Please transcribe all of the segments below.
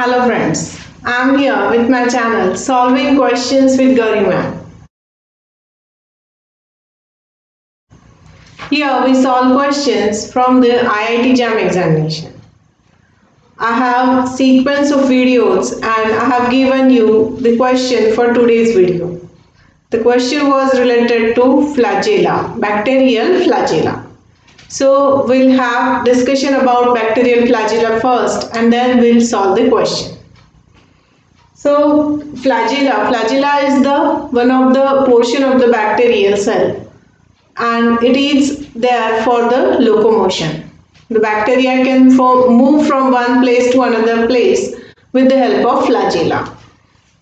Hello friends, I am here with my channel Solving Questions with Gauri Ma'am. Here we solve questions from the IIT JAM examination. I have sequence of videos and I have given you the question for today's video. The question was related to flagella, bacterial flagella. So we'll have discussion about bacterial flagella first and then we'll solve the question. So flagella, flagella is the one of the portion of the bacterial cell and it is there for the locomotion. The bacteria can form, move from one place to another place with the help of flagella.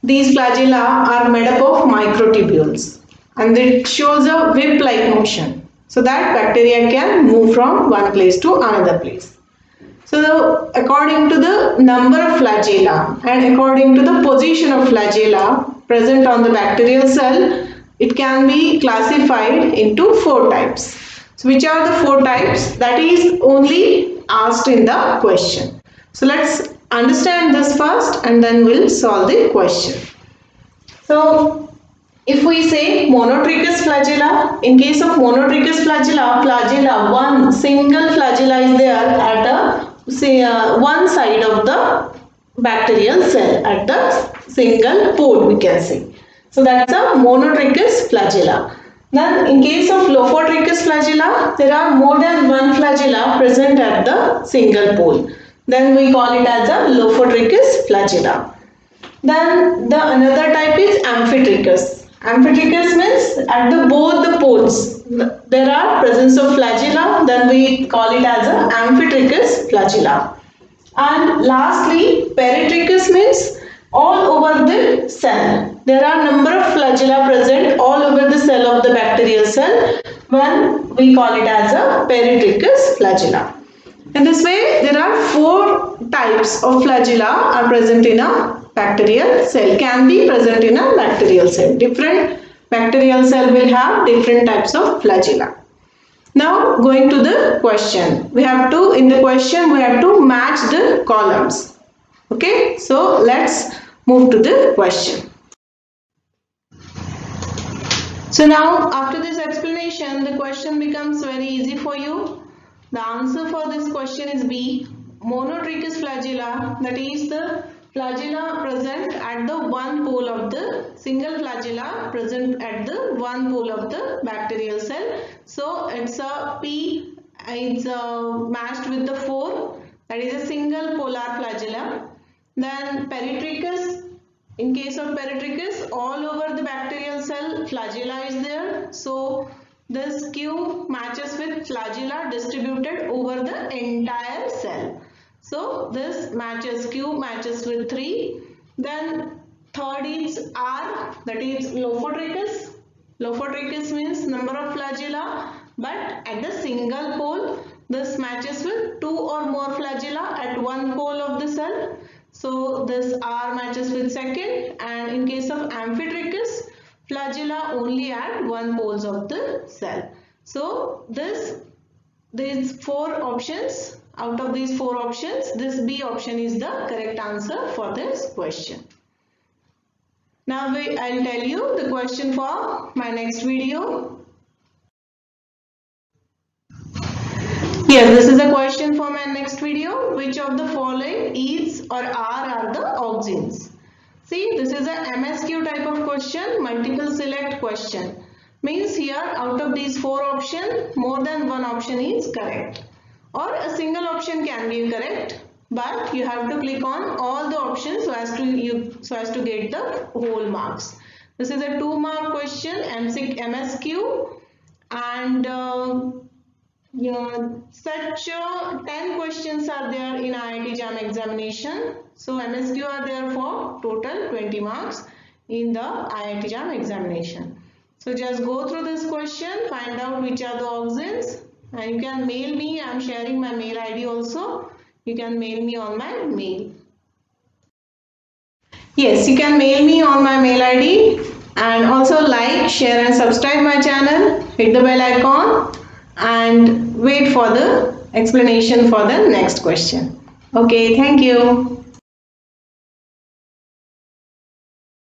These flagella are made up of microtubules and it shows a whip-like motion so that bacteria can move from one place to another place. So according to the number of flagella and according to the position of flagella present on the bacterial cell, it can be classified into four types. So which are the four types? That is only asked in the question. So let's understand this first and then we'll solve the question. So if we say monotrichous flagella, in case of monotrichous flagella, flagella, one single flagella is there at a say uh, one side of the bacterial cell at the single pole we can say. So that's a monotrichous flagella. Then in case of lophotrichous flagella, there are more than one flagella present at the single pole. Then we call it as a lophotrichous flagella. Then the another type is amphitrichous. Amphitrichous means at the both the poles there are presence of flagella then we call it as a amphitrichous flagella. And lastly peritrichous means all over the cell. There are number of flagella present all over the cell of the bacterial cell when we call it as a peritrichous flagella. In this way there are four types of flagella are present in a bacterial cell can be present in a bacterial cell. Different bacterial cell will have different types of flagella. Now going to the question. We have to, in the question, we have to match the columns. Okay, so let's move to the question. So now after this explanation, the question becomes very easy for you. The answer for this question is B. Monotrichous flagella that is the flagella present at the one pole of the single flagella present at the one pole of the bacterial cell. So it's a P, it's uh, matched with the 4 that is a single polar flagella. Then peritrichous, in case of peritrichous all over the bacterial cell flagella is there. So this Q matches with flagella distributed over the entire cell. So this matches Q matches with 3. Then third is R that is Lophotrichous. Lophotrichous means number of flagella but at the single pole this matches with two or more flagella at one pole of the cell. So this R matches with second and in case of amphitrichous flagella only at one poles of the cell. So this these four options out of these four options, this B option is the correct answer for this question. Now I'll tell you the question for my next video. Yes, this is a question for my next video. Which of the following is or are are the auxins? See, this is a MSQ type of question, multiple select question. Means here out of these four options, more than one option is correct or a single option can be correct but you have to click on all the options so as to you so as to get the whole marks. This is a two mark question msq and uh, know, such uh, 10 questions are there in IIT JAM examination. So MSQ are there for total 20 marks in the IIT JAM examination. So just go through this question find out which are the auxins and you can mail me i'm sharing my mail id also. You can mail me on my mail. Yes you can mail me on my mail id and also like share and subscribe my channel. Hit the bell icon. And wait for the explanation for the next question. Okay thank you